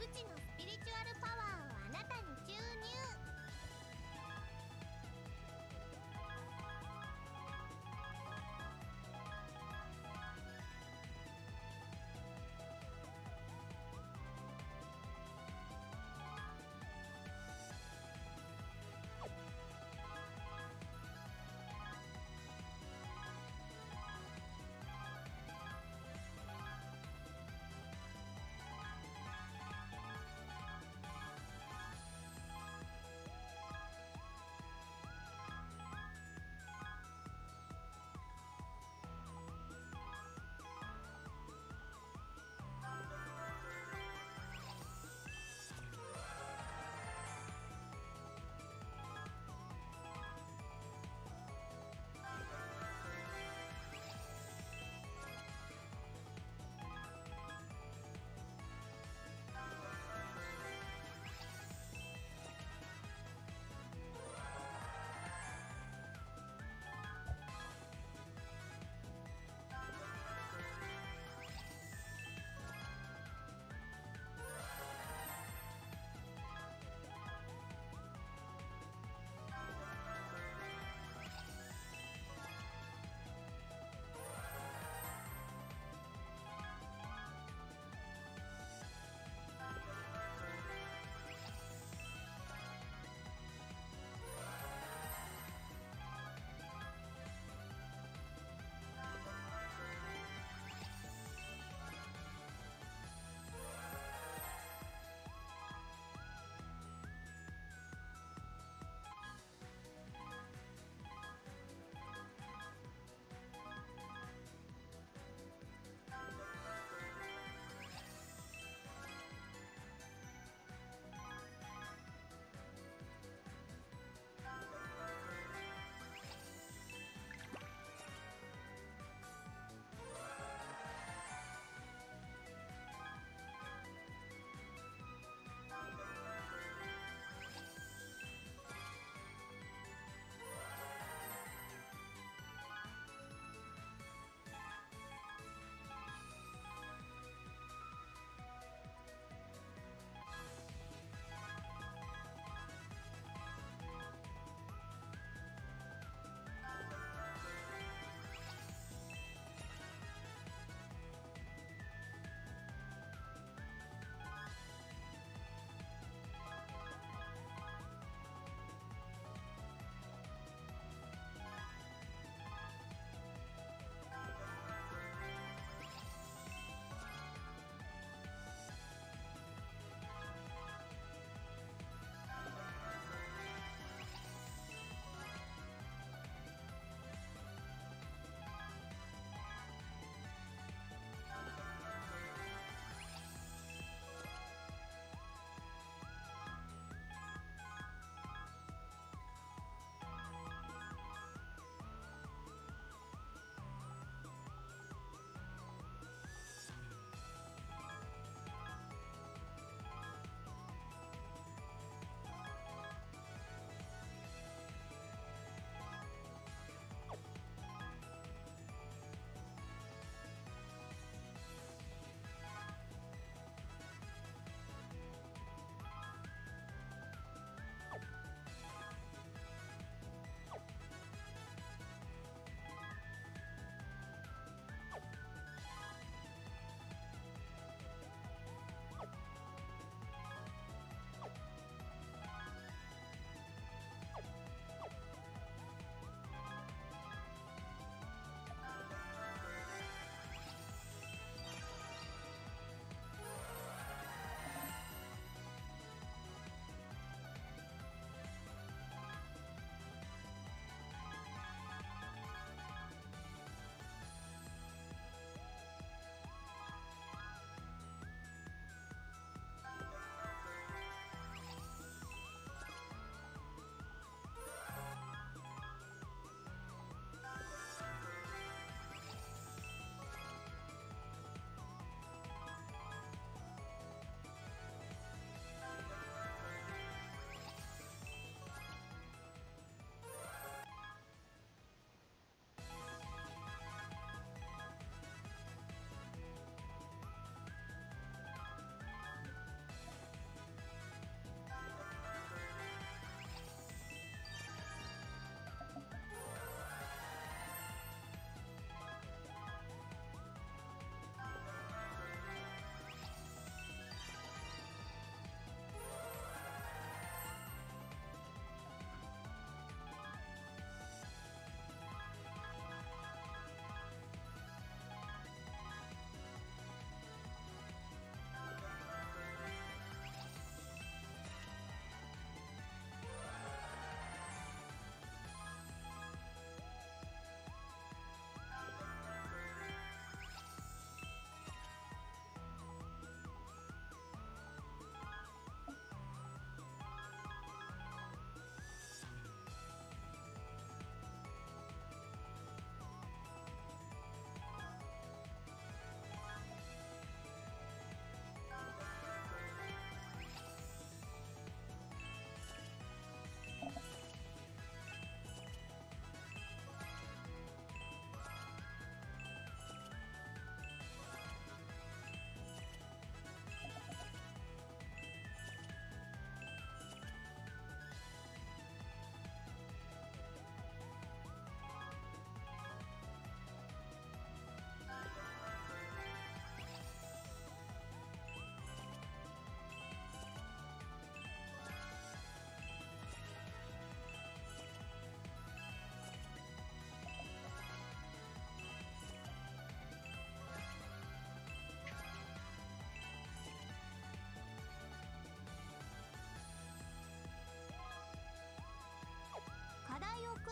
うちの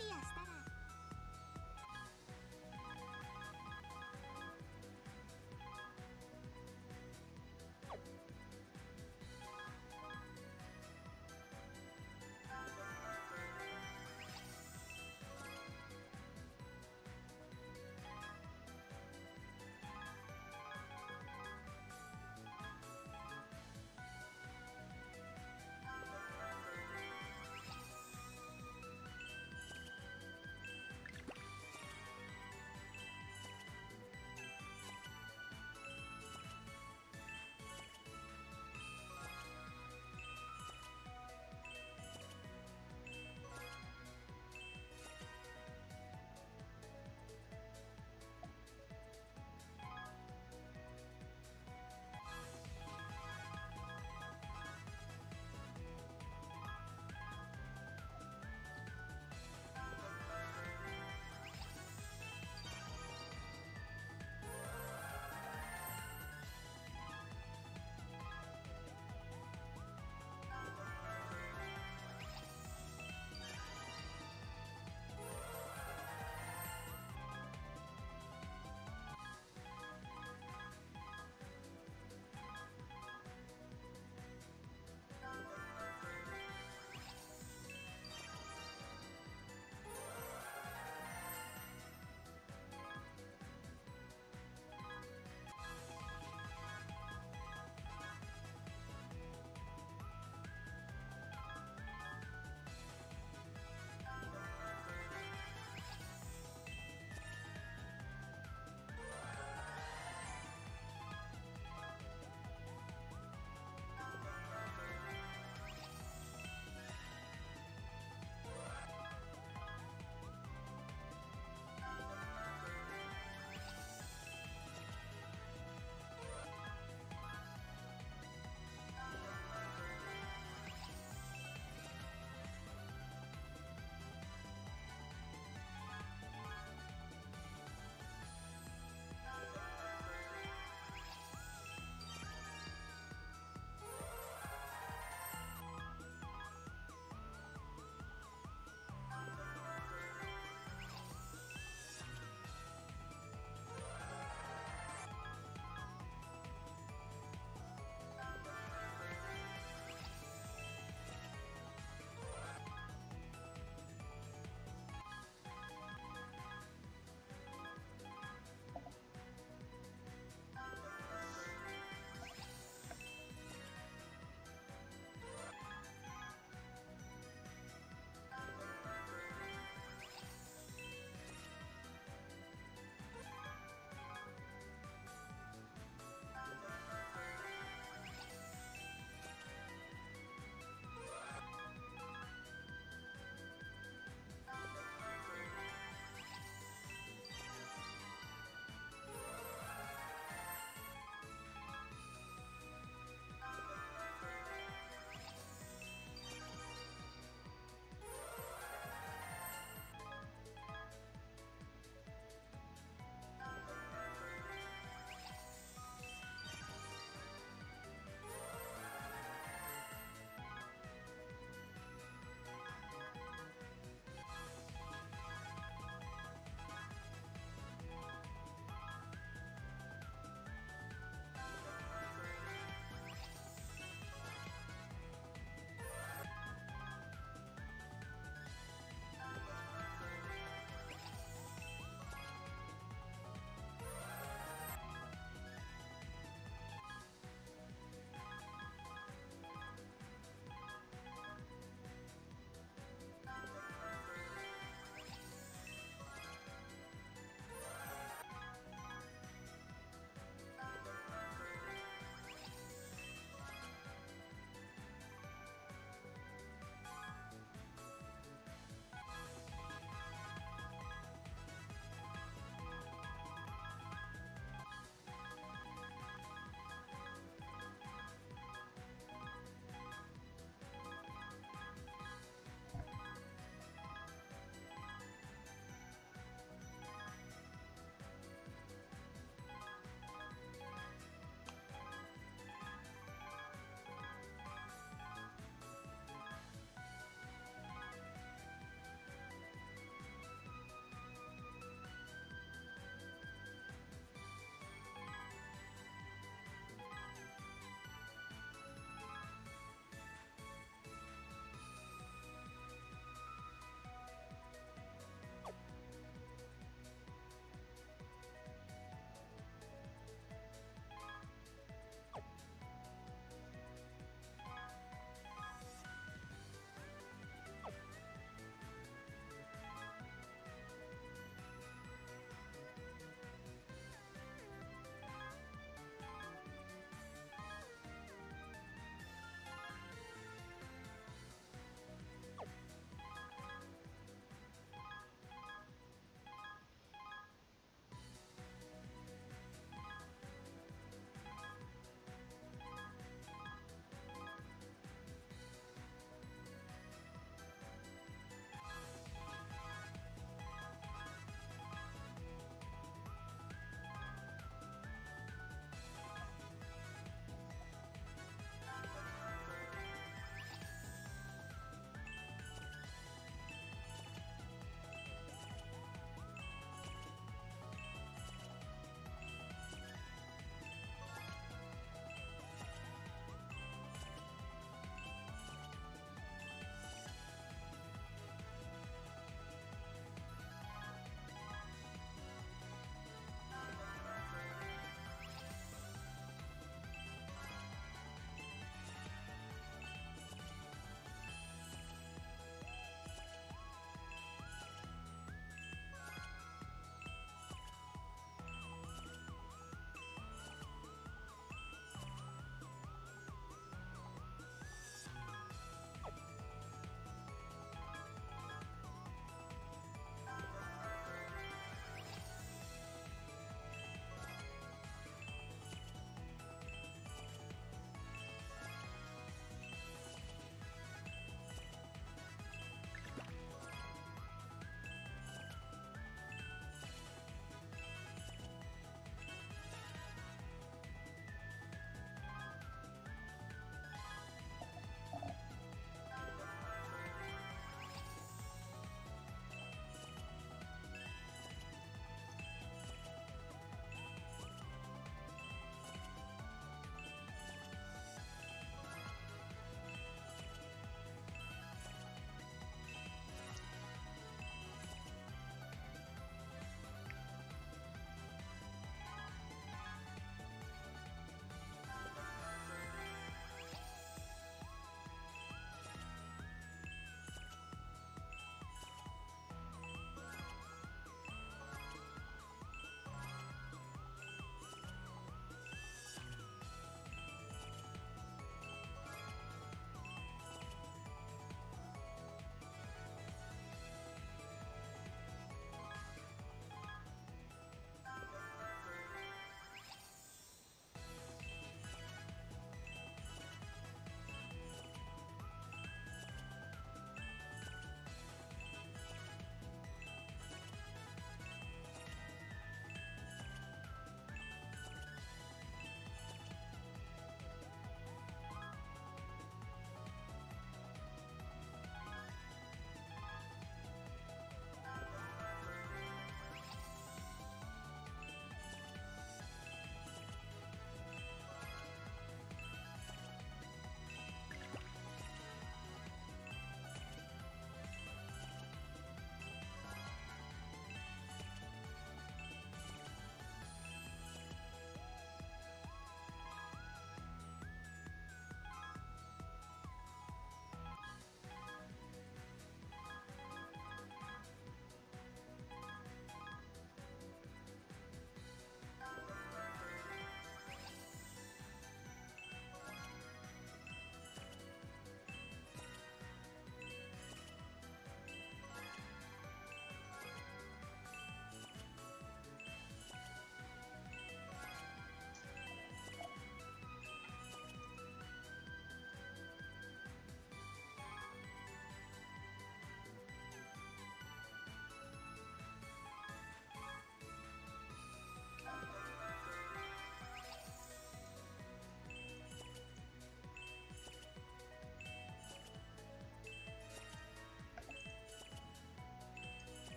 historias.